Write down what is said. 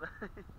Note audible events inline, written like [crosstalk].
them. [laughs]